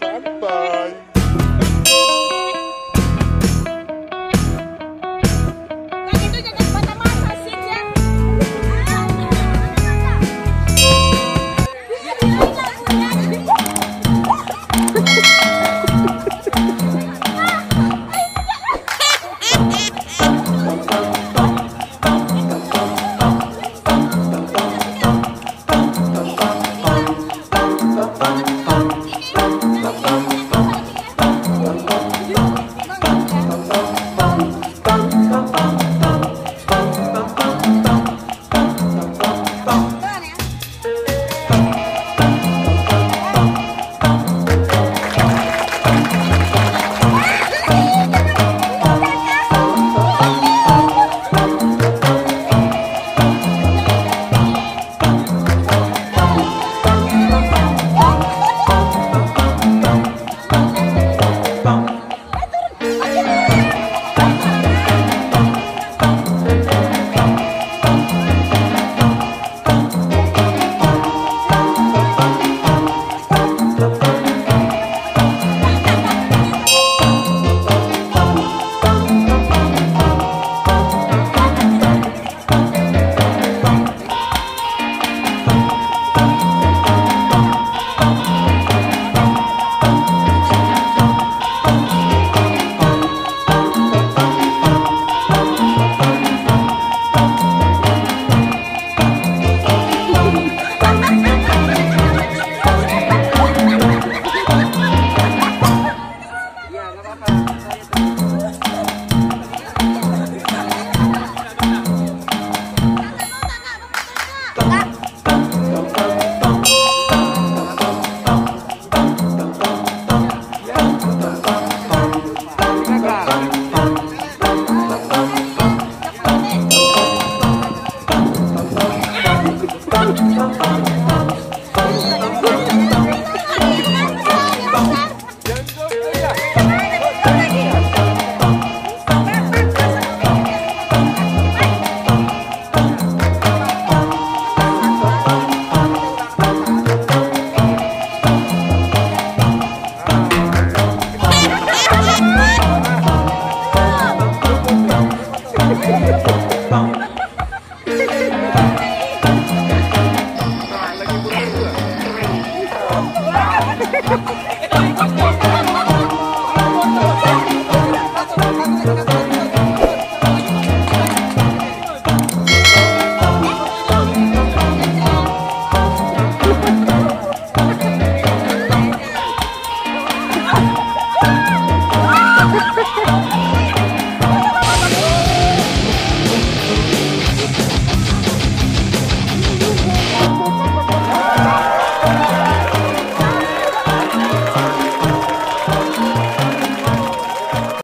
Bye-bye.